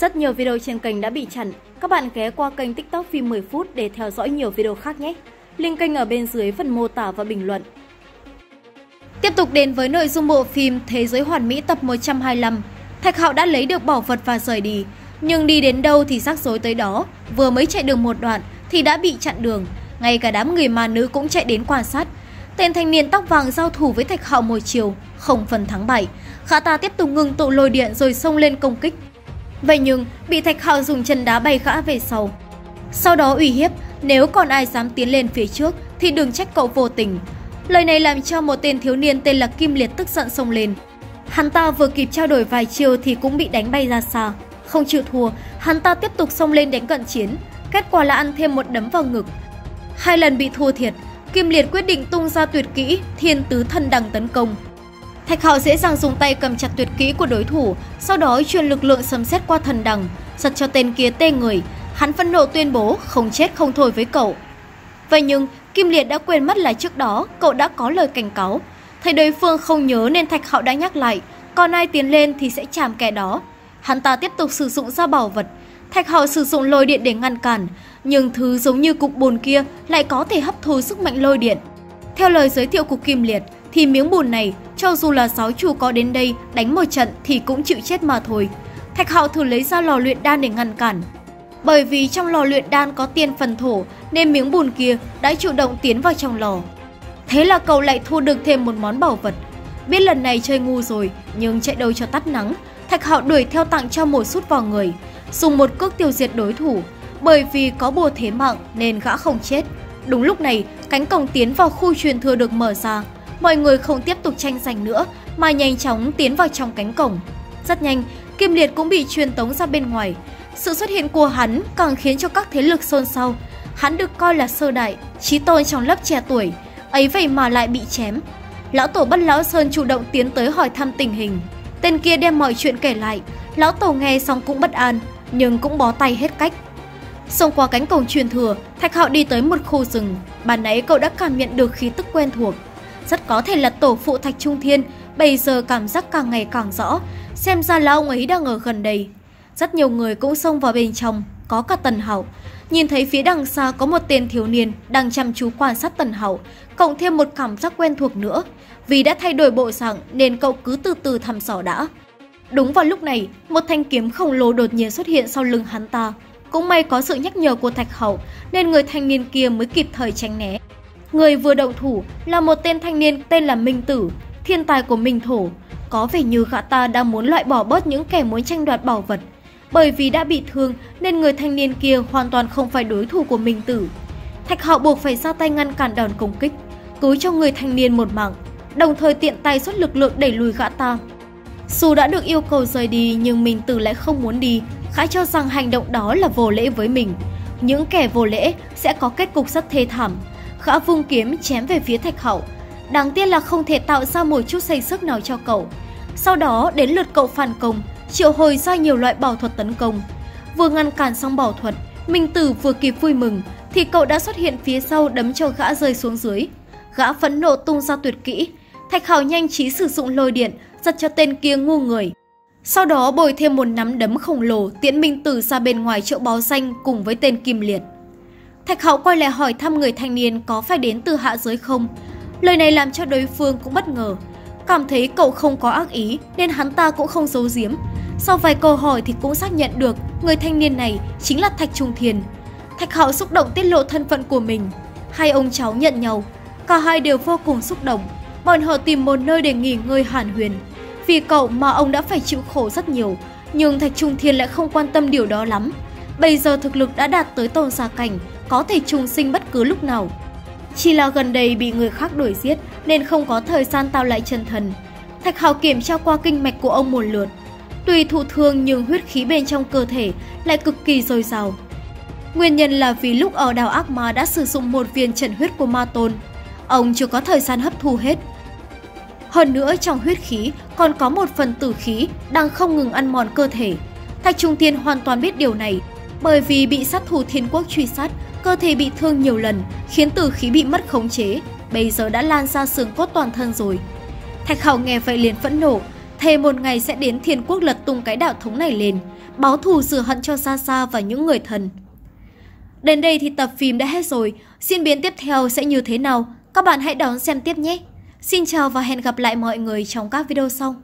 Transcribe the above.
Rất nhiều video trên kênh đã bị chặn. Các bạn ghé qua kênh TikTok phim 10 phút để theo dõi nhiều video khác nhé. Link kênh ở bên dưới phần mô tả và bình luận. Tiếp tục đến với nội dung bộ phim Thế giới hoàn mỹ tập 125. Thạch Hạo đã lấy được bảo vật và rời đi, nhưng đi đến đâu thì rắc rối tới đó, vừa mới chạy được một đoạn thì đã bị chặn đường, ngay cả đám người mà nữ cũng chạy đến quan sát. Tên thanh niên tóc vàng giao thủ với Thạch Hạo một chiều, không phần thắng bại. Khả ta tiếp tục ngừng tụ lôi điện rồi xông lên công kích. Vậy nhưng bị Thạch Hạo dùng chân đá bay gã về sau. Sau đó uy hiếp, nếu còn ai dám tiến lên phía trước thì đừng trách cậu vô tình. Lời này làm cho một tên thiếu niên tên là Kim Liệt tức giận xông lên. Hắn ta vừa kịp trao đổi vài chiêu thì cũng bị đánh bay ra xa. Không chịu thua, hắn ta tiếp tục xông lên đánh cận chiến. Kết quả là ăn thêm một đấm vào ngực. Hai lần bị thua thiệt, Kim Liệt quyết định tung ra tuyệt kỹ Thiên Tứ Thân Đằng tấn công. Thạch Hạo dễ dàng dùng tay cầm chặt tuyệt kỹ của đối thủ, sau đó truyền lực lượng sấm sét qua thần đằng, giật cho tên kia tê người. Hắn phẫn nộ tuyên bố không chết không thôi với cậu. Vậy nhưng Kim Liệt đã quên mất là trước đó cậu đã có lời cảnh cáo. Thấy đối phương không nhớ nên Thạch Hạo đã nhắc lại, còn ai tiến lên thì sẽ chạm kẻ đó. Hắn ta tiếp tục sử dụng ra bảo vật. Thạch Hạo sử dụng lôi điện để ngăn cản, nhưng thứ giống như cục bùn kia lại có thể hấp thu sức mạnh lôi điện. Theo lời giới thiệu của Kim Liệt, thì miếng bùn này cho dù là sói chủ có đến đây đánh một trận thì cũng chịu chết mà thôi. Thạch Hạo thử lấy ra lò luyện đan để ngăn cản. Bởi vì trong lò luyện đan có tiên phần thổ nên miếng bùn kia đã chủ động tiến vào trong lò. Thế là cậu lại thu được thêm một món bảo vật. Biết lần này chơi ngu rồi nhưng chạy đâu cho tắt nắng, Thạch Hạo đuổi theo tặng cho một sút vào người, dùng một cước tiêu diệt đối thủ. Bởi vì có bùa thế mạng nên gã không chết. Đúng lúc này, cánh cổng tiến vào khu truyền thừa được mở ra, mọi người không tiếp tục tranh giành nữa mà nhanh chóng tiến vào trong cánh cổng. Rất nhanh, Kim Liệt cũng bị truyền tống ra bên ngoài. Sự xuất hiện của hắn càng khiến cho các thế lực xôn xao. Hắn được coi là sơ đại, trí tôn trong lớp trẻ tuổi, ấy vậy mà lại bị chém. Lão Tổ Bất Lão Sơn chủ động tiến tới hỏi thăm tình hình. Tên kia đem mọi chuyện kể lại, Lão Tổ nghe xong cũng bất an, nhưng cũng bó tay hết cách. Xông qua cánh cổng truyền thừa, Thạch Hạo đi tới một khu rừng. Ban nãy cậu đã cảm nhận được khí tức quen thuộc. Rất có thể là tổ phụ Thạch Trung Thiên, bây giờ cảm giác càng ngày càng rõ, xem ra là ông ấy đang ở gần đây. Rất nhiều người cũng xông vào bên trong, có cả Tần hậu Nhìn thấy phía đằng xa có một tên thiếu niên đang chăm chú quan sát Tần hậu cộng thêm một cảm giác quen thuộc nữa. Vì đã thay đổi bộ dạng nên cậu cứ từ từ thăm dò đã. Đúng vào lúc này, một thanh kiếm khổng lồ đột nhiên xuất hiện sau lưng hắn ta. Cũng may có sự nhắc nhở của Thạch Hậu nên người thanh niên kia mới kịp thời tránh né. Người vừa động thủ là một tên thanh niên tên là Minh Tử, thiên tài của Minh Thổ. Có vẻ như gã ta đang muốn loại bỏ bớt những kẻ muốn tranh đoạt bảo vật. Bởi vì đã bị thương nên người thanh niên kia hoàn toàn không phải đối thủ của Minh Tử. Thạch Hạo buộc phải ra tay ngăn cản đòn công kích, cứu cho người thanh niên một mạng, đồng thời tiện tay xuất lực lượng đẩy lùi gã ta. Dù đã được yêu cầu rời đi nhưng Minh Tử lại không muốn đi, khá cho rằng hành động đó là vô lễ với mình. Những kẻ vô lễ sẽ có kết cục rất thê thảm, Gã vung kiếm chém về phía thạch hậu. Đáng tiếc là không thể tạo ra một chút xây sức nào cho cậu. Sau đó đến lượt cậu phản công, triệu hồi ra nhiều loại bảo thuật tấn công. Vừa ngăn cản xong bảo thuật, Minh Tử vừa kịp vui mừng, thì cậu đã xuất hiện phía sau đấm cho gã rơi xuống dưới. Gã phẫn nộ tung ra tuyệt kỹ. Thạch Hạo nhanh trí sử dụng lôi điện, giật cho tên kia ngu người. Sau đó bồi thêm một nắm đấm khổng lồ tiễn Minh Tử ra bên ngoài chỗ báo xanh cùng với tên Kim Liệt. Thạch Hạo quay lại hỏi thăm người thanh niên có phải đến từ hạ giới không. Lời này làm cho đối phương cũng bất ngờ. Cảm thấy cậu không có ác ý nên hắn ta cũng không giấu giếm. Sau vài câu hỏi thì cũng xác nhận được người thanh niên này chính là Thạch Trung Thiền. Thạch Hạo xúc động tiết lộ thân phận của mình. Hai ông cháu nhận nhau. Cả hai đều vô cùng xúc động. Bọn họ tìm một nơi để nghỉ ngơi hàn huyền. Vì cậu mà ông đã phải chịu khổ rất nhiều. Nhưng Thạch Trung Thiên lại không quan tâm điều đó lắm. Bây giờ thực lực đã đạt tới tôn xa cảnh, có thể trùng sinh bất cứ lúc nào. Chỉ là gần đây bị người khác đuổi giết nên không có thời gian tạo lại chân thần. Thạch Hào kiểm tra qua kinh mạch của ông một lượt. Tuy thụ thương nhưng huyết khí bên trong cơ thể lại cực kỳ dồi dào. Nguyên nhân là vì lúc ở đảo ác ma đã sử dụng một viên trần huyết của ma tôn. Ông chưa có thời gian hấp thu hết. Hơn nữa trong huyết khí còn có một phần tử khí đang không ngừng ăn mòn cơ thể. Thạch Trung Tiên hoàn toàn biết điều này, bởi vì bị sát thủ thiên quốc truy sát cơ thể bị thương nhiều lần, khiến tử khí bị mất khống chế, bây giờ đã lan ra xương cốt toàn thân rồi. Thạch Hạo nghe vậy liền phẫn nộ, thề một ngày sẽ đến thiên quốc lật tung cái đạo thống này lên, báo thù rửa hận cho xa xa và những người thân. Đến đây thì tập phim đã hết rồi, diễn biến tiếp theo sẽ như thế nào? Các bạn hãy đón xem tiếp nhé! Xin chào và hẹn gặp lại mọi người trong các video sau.